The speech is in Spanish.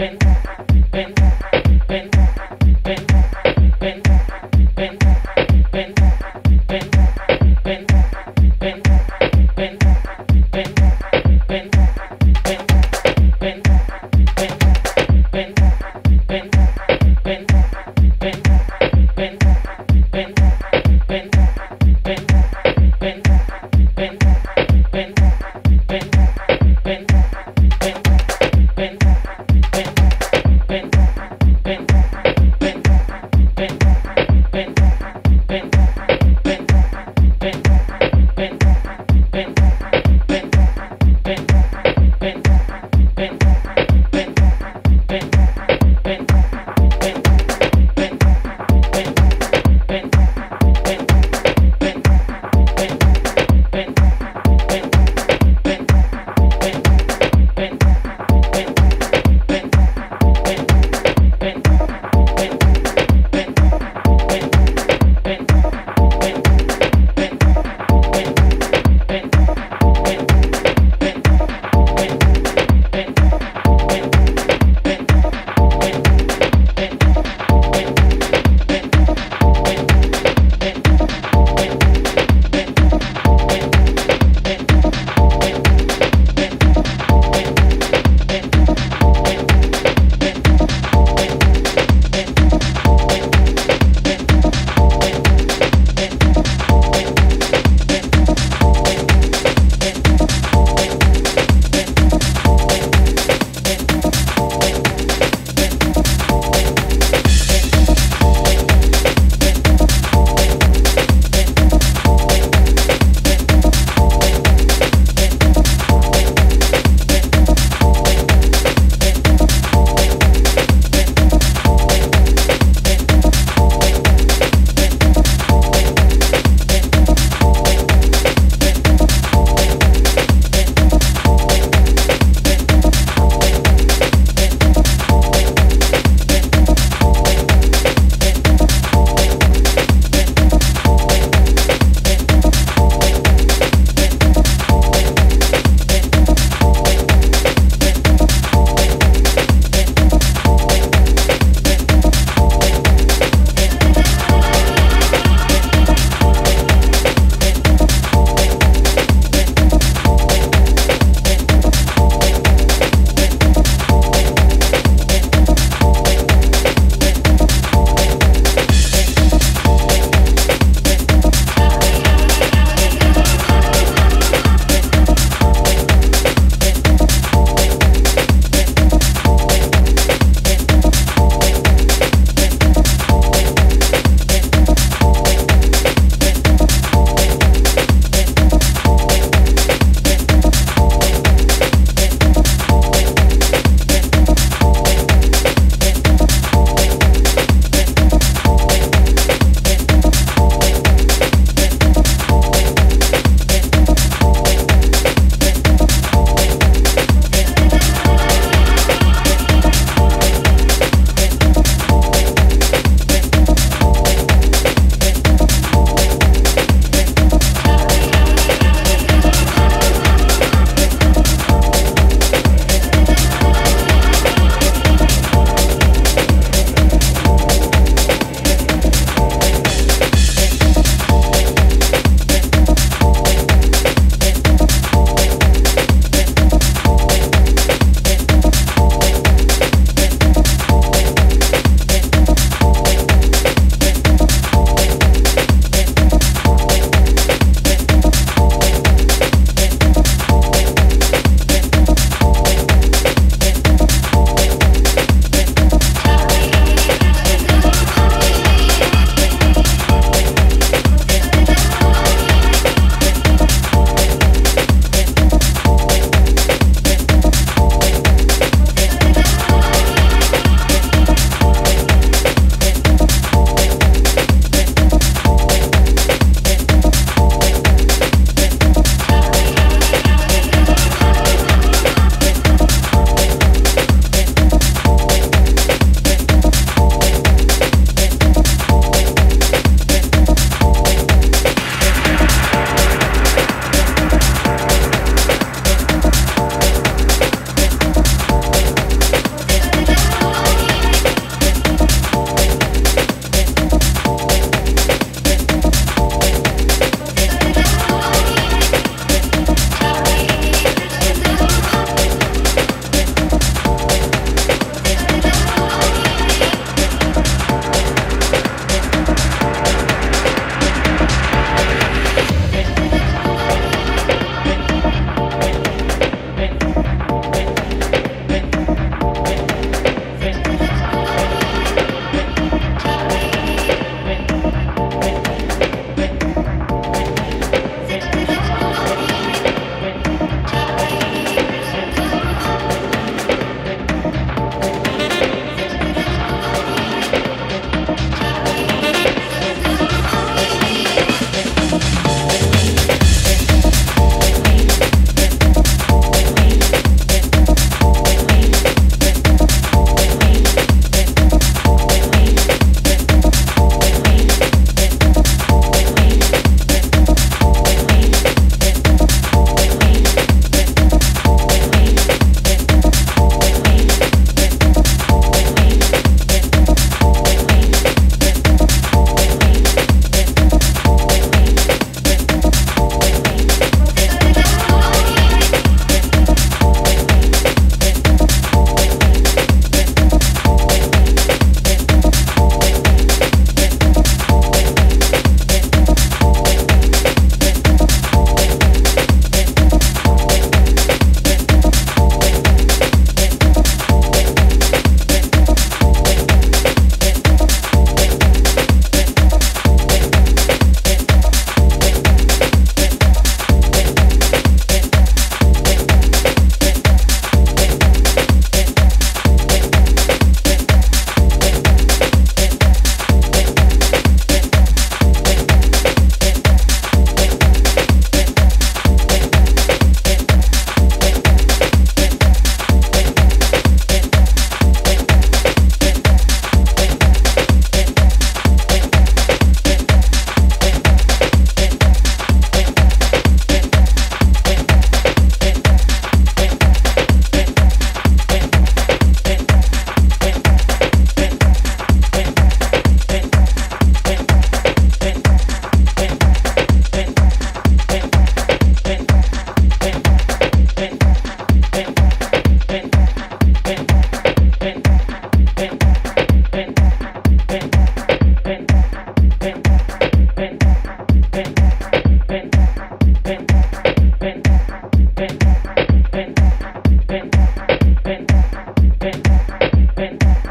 ven, ven, ven, ven, ven, Thank. bend, bend, bend.